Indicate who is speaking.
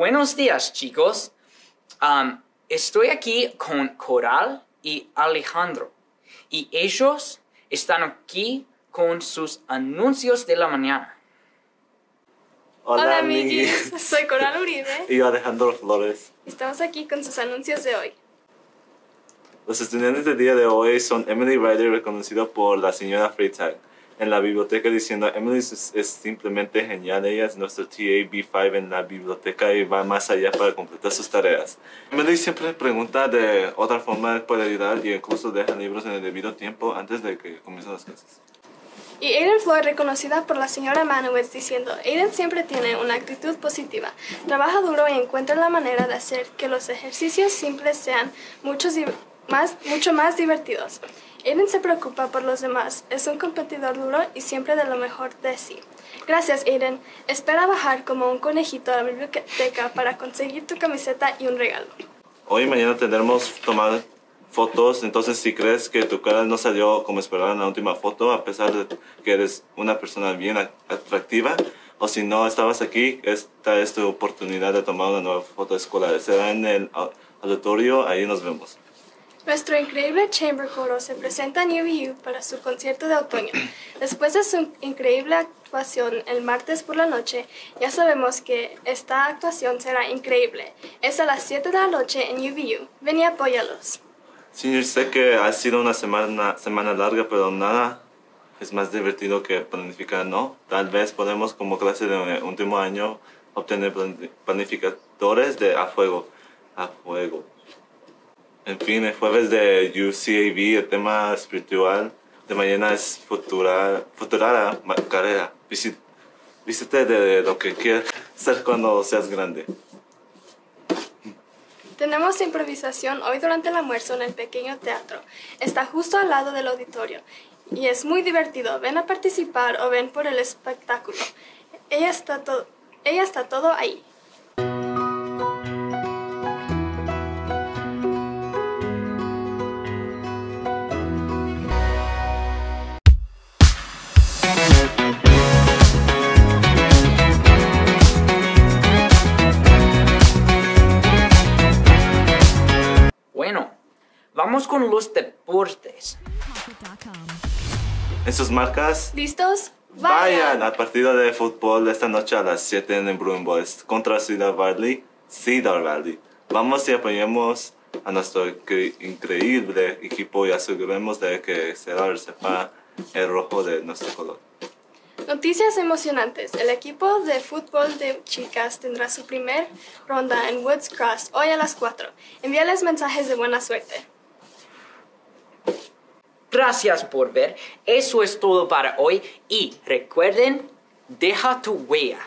Speaker 1: Buenos días, chicos. Um, estoy aquí con Coral y Alejandro. Y ellos están aquí con sus anuncios de la mañana.
Speaker 2: Hola, amiguis. Soy Coral Uribe.
Speaker 3: y yo Alejandro Flores.
Speaker 2: Estamos aquí con sus anuncios de hoy.
Speaker 3: Los estudiantes del día de hoy son Emily Ryder, reconocida por la señora Freitag en la biblioteca diciendo Emily es, es simplemente genial, ella es nuestra TA B5 en la biblioteca y va más allá para completar sus tareas. Emily siempre pregunta de otra forma puede ayudar y incluso deja libros en el debido tiempo antes de que comiencen las clases.
Speaker 2: Y Aiden Floyd, reconocida por la señora Manowitz, diciendo, Aiden siempre tiene una actitud positiva, trabaja duro y encuentra la manera de hacer que los ejercicios simples sean muchos más, mucho más divertidos. Aiden se preocupa por los demás, es un competidor duro y siempre de lo mejor de sí. Gracias, Aiden. Espera bajar como un conejito a la biblioteca para conseguir tu camiseta y un regalo.
Speaker 3: Hoy y mañana tendremos tomar fotos, entonces si crees que tu cara no salió como esperaba en la última foto, a pesar de que eres una persona bien atractiva, o si no estabas aquí, esta es tu oportunidad de tomar una nueva foto escolar. Será en el au- auditorio, ahí nos vemos.
Speaker 2: Nuestro increíble Chamber Coro se presenta en UVU para su concierto de otoño. Después de su increíble actuación el martes por la noche, ya sabemos que esta actuación será increíble. Es a las 7 de la noche en UVU. Ven y apóyalos.
Speaker 3: Sí, sé que ha sido una semana, semana larga, pero nada es más divertido que planificar, ¿no? Tal vez podemos, como clase de último año, obtener plani- planificadores de a fuego. A fuego. En fin, el jueves de UCAV, el tema espiritual de mañana es futura, futura carrera. Visi- Vístete de lo que quieras ser cuando seas grande.
Speaker 2: Tenemos improvisación hoy durante el almuerzo en el pequeño teatro. Está justo al lado del auditorio y es muy divertido. Ven a participar o ven por el espectáculo. Ella está, to- ella está todo ahí.
Speaker 1: Vamos con los deportes.
Speaker 3: En sus marcas,
Speaker 2: ¿Listos?
Speaker 3: Vayan al partido de fútbol esta noche a las 7 en el Bruin Boys contra Cedar Valley. Cedar Valley. Vamos y apoyemos a nuestro incre- increíble equipo y aseguremos de que Cedar sepa el rojo de nuestro color.
Speaker 2: Noticias emocionantes. El equipo de fútbol de chicas tendrá su primer ronda en Woods Cross hoy a las 4. Envíales mensajes de buena suerte.
Speaker 1: Gracias por ver. Eso es todo para hoy. Y recuerden, deja tu huella.